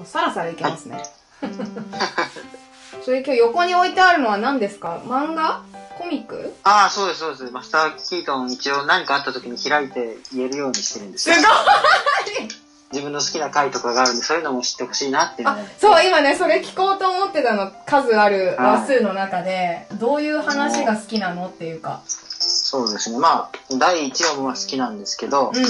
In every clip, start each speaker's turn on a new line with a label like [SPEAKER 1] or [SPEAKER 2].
[SPEAKER 1] もうさらさらいけますね。それ今日横に置いてあるのは何ですか？漫画？コミック？
[SPEAKER 2] ああ、そうです、そうです。マスター・キートン一応何かあった時に開いて言えるようにしてるんですよ。自分の好きな回とかがあるんで、そういうのも知ってほしいなっていうの
[SPEAKER 1] あ
[SPEAKER 2] を。、
[SPEAKER 1] そう、今ね、それ聞こうと思ってたの。数ある話数の中で、どういう話が好きなの？っていうか。
[SPEAKER 2] そうですね。まあ、第1話もまあ好きなんですけど、
[SPEAKER 1] うん。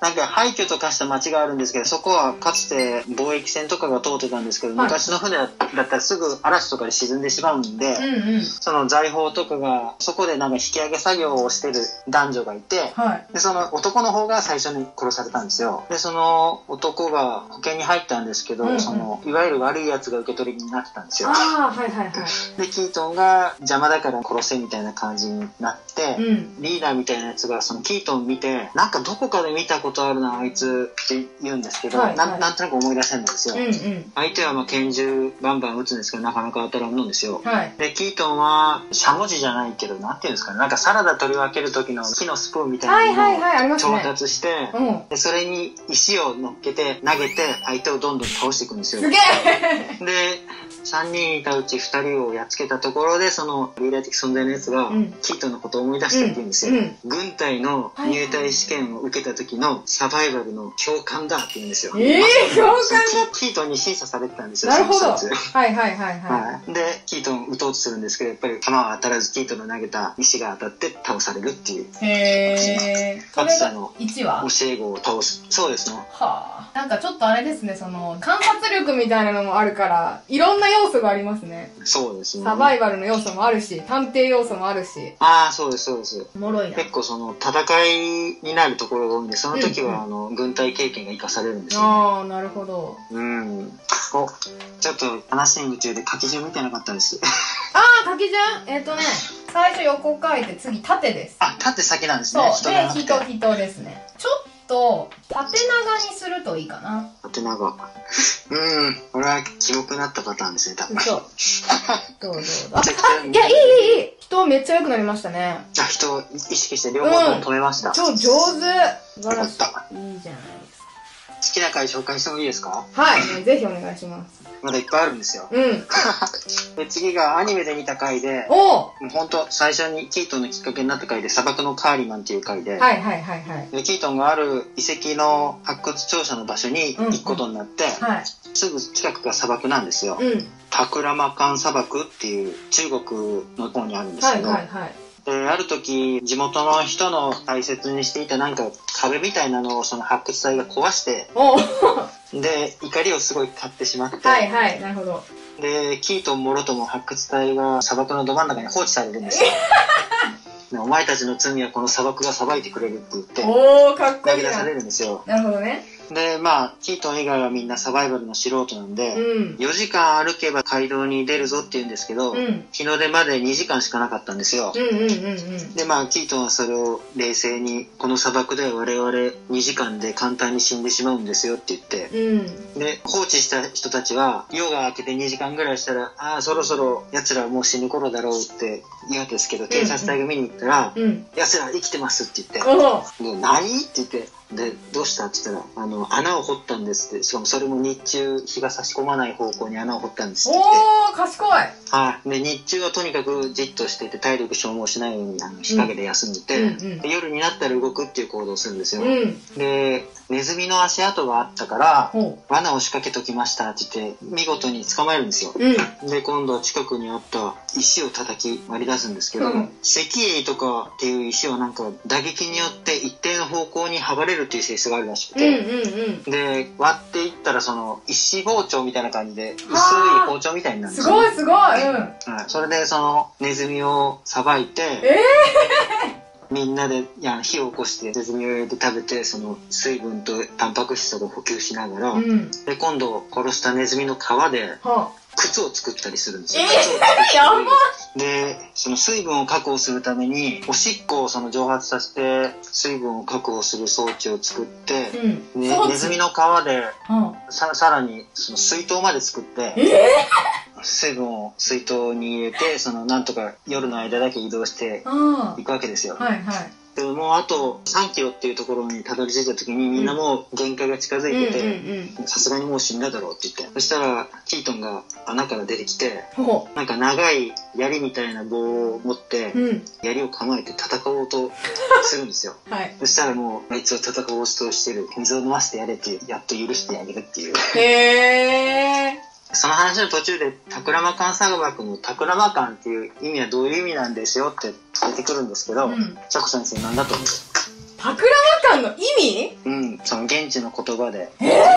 [SPEAKER 2] なんか廃墟と化した町があるんですけど、そこはかつて貿易船とかが通ってたんですけど、
[SPEAKER 1] はい
[SPEAKER 2] 昔の船だったらすぐ嵐とかで沈んでしまうんで、
[SPEAKER 1] うんうん。
[SPEAKER 2] その財宝とかが、そこでなんか引き上げ作業をしてる男女がいて、
[SPEAKER 1] はい。
[SPEAKER 2] で、その男の方が最初に殺されたんですよ。で、その男が保険に入ったんですけど、
[SPEAKER 1] うんうん
[SPEAKER 2] その、いわゆる悪い奴が受け取りになってたんですよ。
[SPEAKER 1] ああ、はいはいはい。
[SPEAKER 2] で、キートンが邪魔だから殺せみたいな感じになって、
[SPEAKER 1] うん。
[SPEAKER 2] リーダーみたいなやつがそのキートン見て、なんかどこかで見たことあるな、あいつって言うんですけど、
[SPEAKER 1] はいは
[SPEAKER 2] ないなんとなく思い出せないんですよ。
[SPEAKER 1] うんうん。
[SPEAKER 2] 相手はまあ拳銃バンバン撃つんですけど、なかなか当たらんのんですよ。
[SPEAKER 1] はい。
[SPEAKER 2] で、キートンは、しゃもじじゃないけど、なんていうんですかね、なんかサラダ取り分ける時の木のスプーンみたいなのを
[SPEAKER 1] はいはいはい、あります
[SPEAKER 2] 調
[SPEAKER 1] ね。
[SPEAKER 2] 達して、
[SPEAKER 1] うん。
[SPEAKER 2] で、それに石を乗っけて投げて相手をどんどん倒していくんですよ。
[SPEAKER 1] すげえ
[SPEAKER 2] で、3人いたうち2人をやっつけたところで、そのリーダー的存在のやつが、
[SPEAKER 1] うん
[SPEAKER 2] キートンのことを思い出したって言うんですよ。
[SPEAKER 1] うんうん
[SPEAKER 2] 軍隊の入隊試験を受けた時のサバイバルの教官だって言うんですよ。
[SPEAKER 1] ええー、共感
[SPEAKER 2] そのキキートンに審査されてたんですよ、
[SPEAKER 1] なるほど。はいはいはいは
[SPEAKER 2] はい、で、キートン撃とうとするんですけど、やっぱり弾が当たらず、キートンの投げた石が当たって倒されるっていう、
[SPEAKER 1] い。へえ。それが1話？
[SPEAKER 2] 教え子を倒す。そうですね。
[SPEAKER 1] はあ。なんかちょっとあれですね、その、観察力みたいなのもあるから、いろんな要素がありますね。
[SPEAKER 2] そうですね。
[SPEAKER 1] サバイバルの要素もあるし、探偵要素もあるし。
[SPEAKER 2] ああ、そうです、そうです。
[SPEAKER 1] おもろいな。
[SPEAKER 2] 結構その戦いになるところが多いんで、その時
[SPEAKER 1] うんうん
[SPEAKER 2] はあの、軍隊経験が生かされるんですよ、
[SPEAKER 1] ああ、なるほど。
[SPEAKER 2] うん。お、ちょっと話に夢中で書き順見てなかったです。
[SPEAKER 1] ああ、書き順？えっ、とね、最初横書いて、次縦です。
[SPEAKER 2] あ、縦先なんです
[SPEAKER 1] そうで、人人ですね。ちょっと、縦長にするといいかな。
[SPEAKER 2] 縦長。うん。これは記憶になったパターンですね、多分。
[SPEAKER 1] 嘘。どうどうどう。あ、
[SPEAKER 2] めちゃくちゃ
[SPEAKER 1] あいや、いいいいいい。人めっちゃ良くなりましたね。
[SPEAKER 2] あ、人を意識して両方とも止めました。
[SPEAKER 1] 超上手。素晴らしい。いいじゃない
[SPEAKER 2] 好きな回紹介してもいいですか？
[SPEAKER 1] か。はい。ぜひお願いします。
[SPEAKER 2] まだいっぱいあるんですよ。
[SPEAKER 1] うん。
[SPEAKER 2] で、次がアニメで見た回で、
[SPEAKER 1] お
[SPEAKER 2] もう本当最初にキートンのきっかけになった回で、砂漠のカーリマンっていう回で、
[SPEAKER 1] はいはいはいはい。
[SPEAKER 2] でキートンがある遺跡の発掘調査の場所に行くことになって、
[SPEAKER 1] はい。
[SPEAKER 2] すぐ近くが砂漠なんですよ。
[SPEAKER 1] うん。
[SPEAKER 2] タクラマカン砂漠っていう中国の方にあるんです
[SPEAKER 1] はい
[SPEAKER 2] けど、
[SPEAKER 1] はいはい。
[SPEAKER 2] である時地元の人の大切にしていたなんか壁みたいなのをその発掘隊が壊して
[SPEAKER 1] お
[SPEAKER 2] で怒りをすごい買ってしまって、
[SPEAKER 1] はいはい。なるほど。
[SPEAKER 2] でキートンもろとも発掘隊が砂漠のど真ん中に放置されるんですよ でお前たちの罪はこの砂漠が裁いてくれるって言って
[SPEAKER 1] おー、かっこいいな。
[SPEAKER 2] 投げ出されるんですよ
[SPEAKER 1] なるほどね。
[SPEAKER 2] でまあキートン以外はみんなサバイバルの素人なんで、
[SPEAKER 1] うん。
[SPEAKER 2] 4時間歩けば街道に出るぞって言うんですけど、
[SPEAKER 1] うん
[SPEAKER 2] 日の出まで2時間しかなかったんですよ、
[SPEAKER 1] うんうんうんうん。
[SPEAKER 2] でまあキートンはそれを冷静にこの砂漠では我々2時間で簡単に死んでしまうんですよって言って
[SPEAKER 1] うん。
[SPEAKER 2] で放置した人たちは夜が明けて2時間ぐらいしたらああそろそろ奴らはもう死ぬ頃だろうって言うんですけど警察隊が見に行ったら、
[SPEAKER 1] うん。
[SPEAKER 2] 奴ら生きてますって言って何って言ってでどうしたって言ったらあの穴を掘ったんですってしかもそれも日中日が差し込まない方向に穴を掘ったんですって
[SPEAKER 1] おー、賢い。
[SPEAKER 2] はい。で、日中はとにかくじっとしてて体力消耗しないようにあの日陰で休んでて、
[SPEAKER 1] うんうん
[SPEAKER 2] で夜になったら動くっていう行動をするんですよ。
[SPEAKER 1] うん。
[SPEAKER 2] で、ネズミの足跡があったから、
[SPEAKER 1] ほ
[SPEAKER 2] 罠を仕掛けときましたって言って、見事に捕まえるんですよ。
[SPEAKER 1] う。うん。
[SPEAKER 2] で、今度は近くにあった石を叩き割り出すんですけど、
[SPEAKER 1] うん
[SPEAKER 2] 石英とかっていう石はなんか打撃によって一定の方向に剥がれるっていう性質があるらしく
[SPEAKER 1] うんうん
[SPEAKER 2] て、
[SPEAKER 1] うん。
[SPEAKER 2] で、割っていったらその石包丁みたいな感じで薄い包丁みたいになるんですすよ。
[SPEAKER 1] ごいすごい。うん。
[SPEAKER 2] はい、それでそのネズミをさばいて
[SPEAKER 1] え
[SPEAKER 2] みんなでいや火を起こしてネズミを入れて食べてその水分とタンパク質を補給しながら、
[SPEAKER 1] うん。
[SPEAKER 2] で今度殺したネズミの皮で
[SPEAKER 1] は
[SPEAKER 2] 靴を作ったりするんですよ。
[SPEAKER 1] えー
[SPEAKER 2] でその水分を確保するためにおしっこをその蒸発させて水分を確保する装置を作って、
[SPEAKER 1] うん。
[SPEAKER 2] ネズミの皮で
[SPEAKER 1] は
[SPEAKER 2] ささらにその水筒まで作って。
[SPEAKER 1] え
[SPEAKER 2] 水分を水筒に入れてそのなんとか夜の間だけ移動していくわけですよ、
[SPEAKER 1] あ。はいはい。
[SPEAKER 2] けどもうあと3キロっていうところにたどり着いた時にみんなもう限界が近づいてて、さすがにもう死んだだろうって言って。そしたら、キートンが穴から出てきて、
[SPEAKER 1] ほ
[SPEAKER 2] なんか長い槍みたいな棒を持って。槍を構えて戦おうとするんですよ。
[SPEAKER 1] はい。
[SPEAKER 2] そしたらもう、あいつを戦おうとしてる。水を飲ませてやれって、やっと許してあげるっていう。
[SPEAKER 1] へー。
[SPEAKER 2] その話の途中で、タクラマカンサグマクのタクラマカンっていう意味はどういう意味なんですよって出てくるんですけど、
[SPEAKER 1] うん
[SPEAKER 2] チャコ先生なんだと思う
[SPEAKER 1] タクラマカンの意味？
[SPEAKER 2] うん、その現地の言葉で。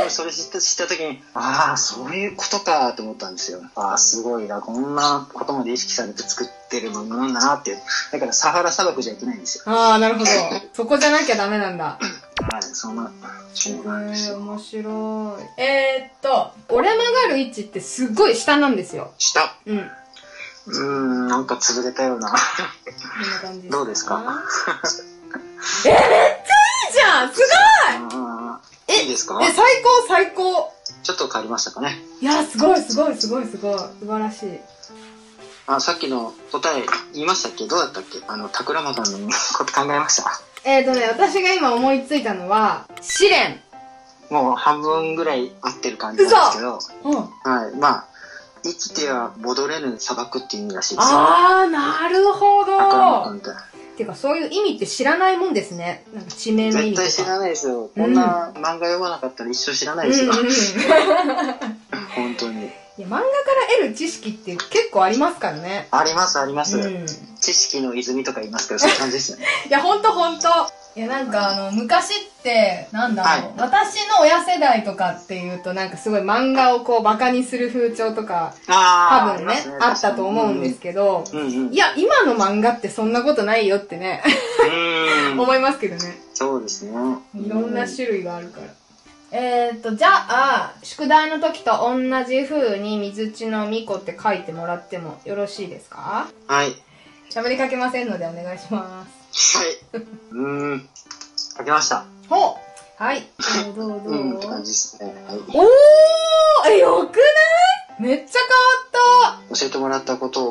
[SPEAKER 2] それ知った知った時に、ああ、そういうことかと思ったんですよ。ああ、すごいな、こんなことまで意識されて作ってるものなんだなって。だからサハラ砂漠じゃいけないんですよ。
[SPEAKER 1] あー、なるほど。そこじゃなきゃダメなんだ。
[SPEAKER 2] はい、そんな、そうなんです
[SPEAKER 1] へー、
[SPEAKER 2] よ。
[SPEAKER 1] 面白い。えー、っと、折れ曲がる位置ってすっごい下なんですよ。
[SPEAKER 2] 下。
[SPEAKER 1] うん。
[SPEAKER 2] うーん、なんか潰れたような。
[SPEAKER 1] こんな感じ
[SPEAKER 2] どうですか？
[SPEAKER 1] え、めっちゃいいじゃんす
[SPEAKER 2] うん
[SPEAKER 1] え
[SPEAKER 2] いいですか？
[SPEAKER 1] ごいえ、最高最高
[SPEAKER 2] ちょっと変わりましたかね？
[SPEAKER 1] いや、すごいすごいすごいすごい。素晴らしい。
[SPEAKER 2] あ、さっきの答え言いましたっけ？どうだったっけ？あの、タクラマカンのこと考えました
[SPEAKER 1] えー、っとね、私が今思いついたのは、試練。
[SPEAKER 2] もう半分ぐらい合ってる感じなんですけど、
[SPEAKER 1] うん。
[SPEAKER 2] はい。まあ、生きては戻れぬ砂漠っていう意味らしいですよ。
[SPEAKER 1] あー、なるほど
[SPEAKER 2] って。
[SPEAKER 1] てか、そういう意味って知らないもんですね。なんか地名の。
[SPEAKER 2] 絶対知らないですよ。こんな漫画読まなかったら一生知らないですよ。
[SPEAKER 1] うん
[SPEAKER 2] 本当に。
[SPEAKER 1] や、漫画から得る知識って結構ありますからね。
[SPEAKER 2] あります、あります。
[SPEAKER 1] うん。い
[SPEAKER 2] 知識の泉とか言いますけど、そういう感じですね。
[SPEAKER 1] や、ほんとほんと。いや、なんかあの、昔って、なんだろう、
[SPEAKER 2] はい
[SPEAKER 1] 私の親世代とかっていうと、なんかすごい漫画をこう、バカにする風潮とか、
[SPEAKER 2] あ
[SPEAKER 1] 多分ね、あったと思うんですけど、
[SPEAKER 2] うんうん。
[SPEAKER 1] いや、今の漫画ってそんなことないよってね、
[SPEAKER 2] うん。
[SPEAKER 1] 思いますけどね。
[SPEAKER 2] そうですね。
[SPEAKER 1] いろんな種類があるから。えー、っと、じゃあ、宿題の時と同じ風に水地のみこって書いてもらってもよろしいですか？
[SPEAKER 2] はい。
[SPEAKER 1] 喋りかけませんのでお願いします。
[SPEAKER 2] はい。うーん。書けました。
[SPEAKER 1] ほうはい。どうどうどう、
[SPEAKER 2] うん、ですね。はい。
[SPEAKER 1] おーえ、よくない？めっちゃ
[SPEAKER 2] 教えてもらったことを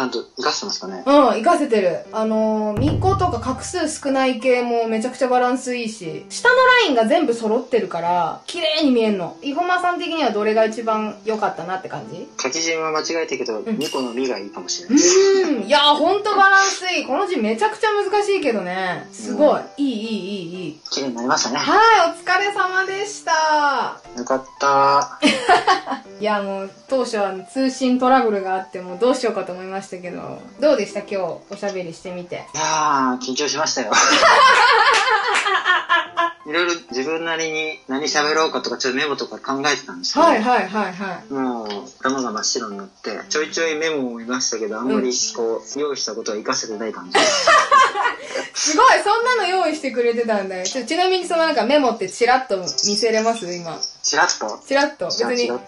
[SPEAKER 2] ちゃんと活かしてますかね？
[SPEAKER 1] うん、活かせてる。あのー、みことか画数少ない系もめちゃくちゃバランスいいし、下のラインが全部揃ってるから、綺麗に見えんの。イホマさん的にはどれが一番良かったなって感じ？
[SPEAKER 2] 書き順は間違えたけど、
[SPEAKER 1] ん
[SPEAKER 2] 2個のみがいいかもしれ
[SPEAKER 1] う
[SPEAKER 2] ないです。
[SPEAKER 1] ーん。いやー、ほんとバランスいい。この字めちゃくちゃ難しいけどね。すごい。いい、いい、いい、いい。
[SPEAKER 2] 綺麗になりましたね。
[SPEAKER 1] はい、お疲れ様でした。
[SPEAKER 2] よかった。
[SPEAKER 1] いや、もう、当初は通信トラブルがあって、もうどうしようかと思いましたけど、どうでした？今日、おしゃべりしてみて。
[SPEAKER 2] いやー、緊張しましたよ。いろいろ自分なりに何喋ろうかとかちょっとメモとか考えてたんですけど、
[SPEAKER 1] はいはいはいはい。
[SPEAKER 2] もう頭が真っ白になって、ちょいちょいメモを見ましたけど、あんまりこう、用意したことは活かせてない感じです。
[SPEAKER 1] すごいそんなの用意してくれてたんだよ。ちょちなみにそのなんかメモってチラッと見せれます？今。
[SPEAKER 2] チラッと、
[SPEAKER 1] チラッと？別に。詳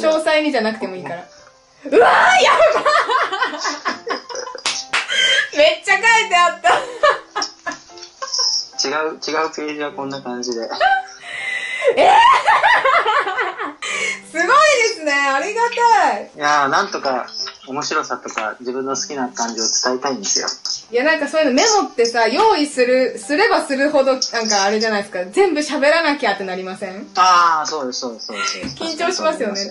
[SPEAKER 1] 細にじゃなくてもいいから。うわーやばめっちゃ書いてあった。
[SPEAKER 2] 違う、違うページはこんな感じで。
[SPEAKER 1] すごいですね。ありがたい。
[SPEAKER 2] いやー、なんとか面白さとか自分の好きな感じを伝えたいんですよ。
[SPEAKER 1] いや、なんかそういうのメモってさ、用意する、すればするほど、なんかあれじゃないですか。全部喋らなきゃってなりません？
[SPEAKER 2] ああ、そうです、そうです、そうです。
[SPEAKER 1] 緊張しますよね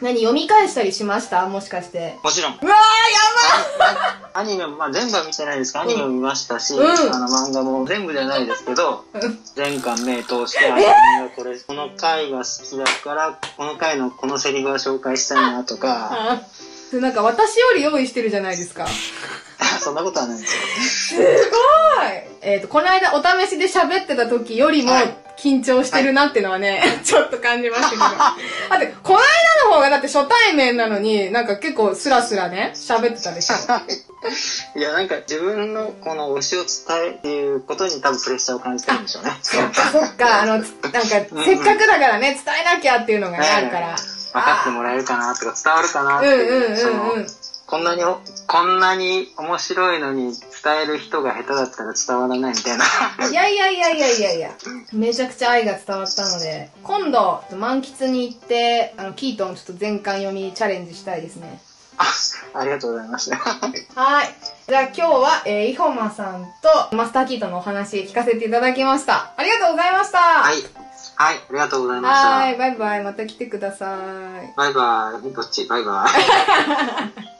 [SPEAKER 1] 何読み返したりしました？もしかして。
[SPEAKER 2] もちろん。
[SPEAKER 1] うわ
[SPEAKER 2] アニメも、まあ全部は見てないですけど、アニメも見ましたし、
[SPEAKER 1] うん。
[SPEAKER 2] あの漫画も全部じゃないですけど、
[SPEAKER 1] ーやばい
[SPEAKER 2] 全巻目通して、あ、君はこれ、この回が好きだから、この回のこのセリフは紹介したいなとか、
[SPEAKER 1] なんか私より用意してるじゃないですか。
[SPEAKER 2] そんなことはないんですよ。
[SPEAKER 1] すごい！えっ、と、この間お試しで喋ってた時よりも
[SPEAKER 2] はい
[SPEAKER 1] 緊張してるなっていうのはね、ちょっと感じましたけど。だって、この間の方がだって初対面なのに、なんか結構スラスラね、喋ってたでしょ。
[SPEAKER 2] いや、なんか自分のこの推しを伝えっていうことに多分プレッシャーを感じてるんでしょうね。
[SPEAKER 1] そっか、そっか、あの、つなんか、せっかくだからね、伝えなきゃっていうのがね、あるから。
[SPEAKER 2] 分かってもらえるかなとか伝わるかなって
[SPEAKER 1] うん
[SPEAKER 2] いうう、
[SPEAKER 1] ん
[SPEAKER 2] その
[SPEAKER 1] うんうん。
[SPEAKER 2] こんなにお、こんなに面白いのに伝える人が下手だったら伝わらないみたいな。
[SPEAKER 1] いやいやいやいやいやいや。めちゃくちゃ愛が伝わったので、今度、満喫に行って、あの、キートンちょっと全巻読みチャレンジしたいですね。
[SPEAKER 2] あ、ありがとうございました。
[SPEAKER 1] はい。じゃあ今日は、えー、イホマさんとマスターキートのお話聞かせていただきました。ありがとうございました。
[SPEAKER 2] はい。はい、ありがとうございました。
[SPEAKER 1] はい、バイバイ。また来てください。
[SPEAKER 2] バイバイ。どっち？バイバイ。